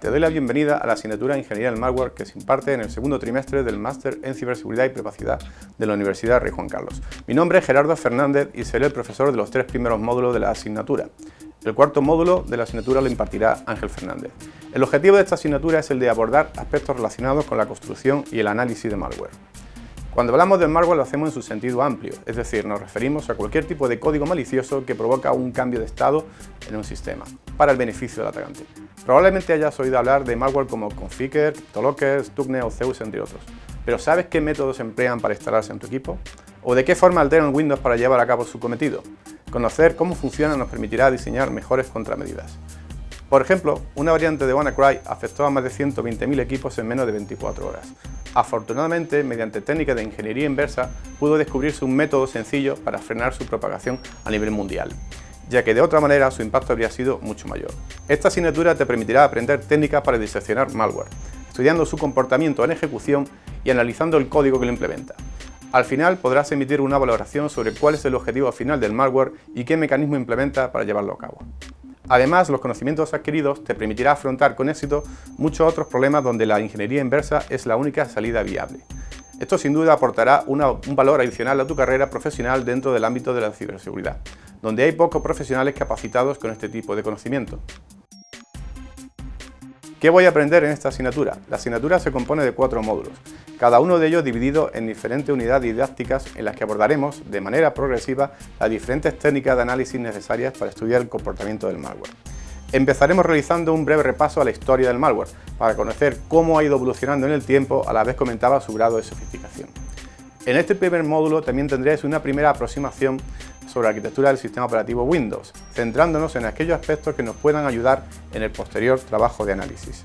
te doy la bienvenida a la asignatura de Ingeniería del Malware que se imparte en el segundo trimestre del Máster en Ciberseguridad y Privacidad de la Universidad Rey Juan Carlos. Mi nombre es Gerardo Fernández y seré el profesor de los tres primeros módulos de la asignatura. El cuarto módulo de la asignatura lo impartirá Ángel Fernández. El objetivo de esta asignatura es el de abordar aspectos relacionados con la construcción y el análisis de malware. Cuando hablamos del malware lo hacemos en su sentido amplio, es decir, nos referimos a cualquier tipo de código malicioso que provoca un cambio de estado en un sistema, para el beneficio del atacante. Probablemente hayas oído hablar de malware como Configure, CryptoLocker, Stuxnet o Zeus, entre otros. Pero ¿sabes qué métodos emplean para instalarse en tu equipo? ¿O de qué forma alteran Windows para llevar a cabo su cometido? Conocer cómo funciona nos permitirá diseñar mejores contramedidas. Por ejemplo, una variante de WannaCry afectó a más de 120.000 equipos en menos de 24 horas. Afortunadamente, mediante técnicas de ingeniería inversa, pudo descubrirse un método sencillo para frenar su propagación a nivel mundial, ya que de otra manera su impacto habría sido mucho mayor. Esta asignatura te permitirá aprender técnicas para diseccionar malware, estudiando su comportamiento en ejecución y analizando el código que lo implementa. Al final podrás emitir una valoración sobre cuál es el objetivo final del malware y qué mecanismo implementa para llevarlo a cabo. Además, los conocimientos adquiridos te permitirá afrontar con éxito muchos otros problemas donde la ingeniería inversa es la única salida viable. Esto sin duda aportará un valor adicional a tu carrera profesional dentro del ámbito de la ciberseguridad, donde hay pocos profesionales capacitados con este tipo de conocimiento. ¿Qué voy a aprender en esta asignatura? La asignatura se compone de cuatro módulos, cada uno de ellos dividido en diferentes unidades didácticas en las que abordaremos de manera progresiva las diferentes técnicas de análisis necesarias para estudiar el comportamiento del malware. Empezaremos realizando un breve repaso a la historia del malware, para conocer cómo ha ido evolucionando en el tiempo a la vez comentaba su grado de sofisticación. En este primer módulo también tendréis una primera aproximación sobre la arquitectura del sistema operativo Windows, centrándonos en aquellos aspectos que nos puedan ayudar en el posterior trabajo de análisis.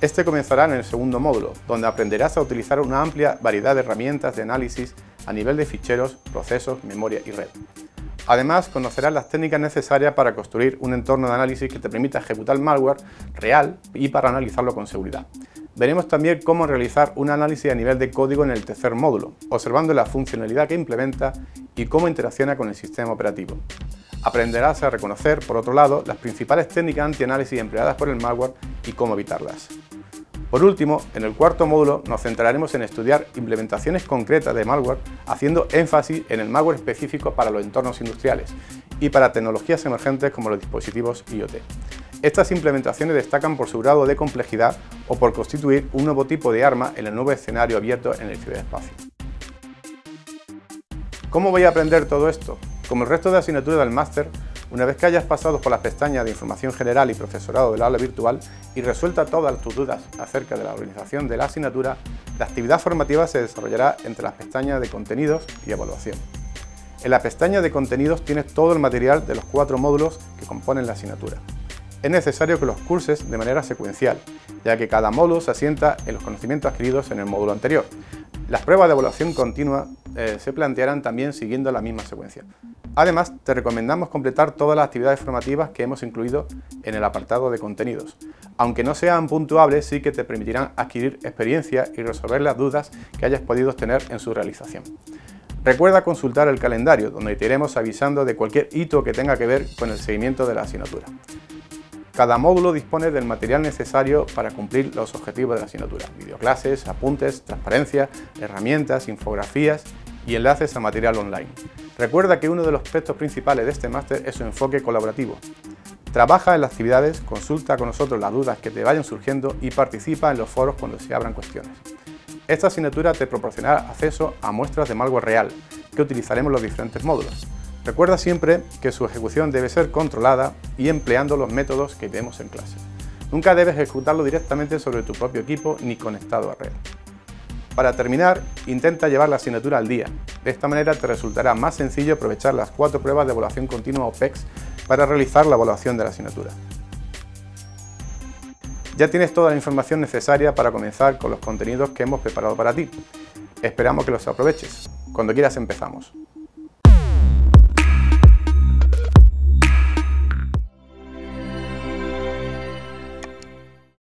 Este comenzará en el segundo módulo, donde aprenderás a utilizar una amplia variedad de herramientas de análisis a nivel de ficheros, procesos, memoria y red. Además, conocerás las técnicas necesarias para construir un entorno de análisis que te permita ejecutar malware real y para analizarlo con seguridad. Veremos también cómo realizar un análisis a nivel de código en el tercer módulo, observando la funcionalidad que implementa y cómo interacciona con el sistema operativo. Aprenderás a reconocer, por otro lado, las principales técnicas antianálisis empleadas por el malware y cómo evitarlas. Por último, en el cuarto módulo nos centraremos en estudiar implementaciones concretas de malware, haciendo énfasis en el malware específico para los entornos industriales y para tecnologías emergentes como los dispositivos IoT. Estas implementaciones destacan por su grado de complejidad o por constituir un nuevo tipo de arma en el nuevo escenario abierto en el ciberespacio. ¿Cómo voy a aprender todo esto? Como el resto de asignaturas del máster, una vez que hayas pasado por las pestañas de información general y profesorado del aula virtual y resuelta todas tus dudas acerca de la organización de la asignatura, la actividad formativa se desarrollará entre las pestañas de contenidos y evaluación. En la pestaña de contenidos tienes todo el material de los cuatro módulos que componen la asignatura es necesario que los curses de manera secuencial, ya que cada módulo se asienta en los conocimientos adquiridos en el módulo anterior. Las pruebas de evaluación continua eh, se plantearán también siguiendo la misma secuencia. Además, te recomendamos completar todas las actividades formativas que hemos incluido en el apartado de contenidos. Aunque no sean puntuables, sí que te permitirán adquirir experiencia y resolver las dudas que hayas podido tener en su realización. Recuerda consultar el calendario, donde te iremos avisando de cualquier hito que tenga que ver con el seguimiento de la asignatura. Cada módulo dispone del material necesario para cumplir los objetivos de la asignatura, videoclases, apuntes, transparencia, herramientas, infografías y enlaces a material online. Recuerda que uno de los aspectos principales de este máster es su enfoque colaborativo. Trabaja en las actividades, consulta con nosotros las dudas que te vayan surgiendo y participa en los foros cuando se abran cuestiones. Esta asignatura te proporcionará acceso a muestras de malware real que utilizaremos los diferentes módulos. Recuerda siempre que su ejecución debe ser controlada y empleando los métodos que vemos en clase. Nunca debes ejecutarlo directamente sobre tu propio equipo ni conectado a red. Para terminar, intenta llevar la asignatura al día. De esta manera te resultará más sencillo aprovechar las cuatro pruebas de evaluación continua OPEX para realizar la evaluación de la asignatura. Ya tienes toda la información necesaria para comenzar con los contenidos que hemos preparado para ti. Esperamos que los aproveches. Cuando quieras empezamos.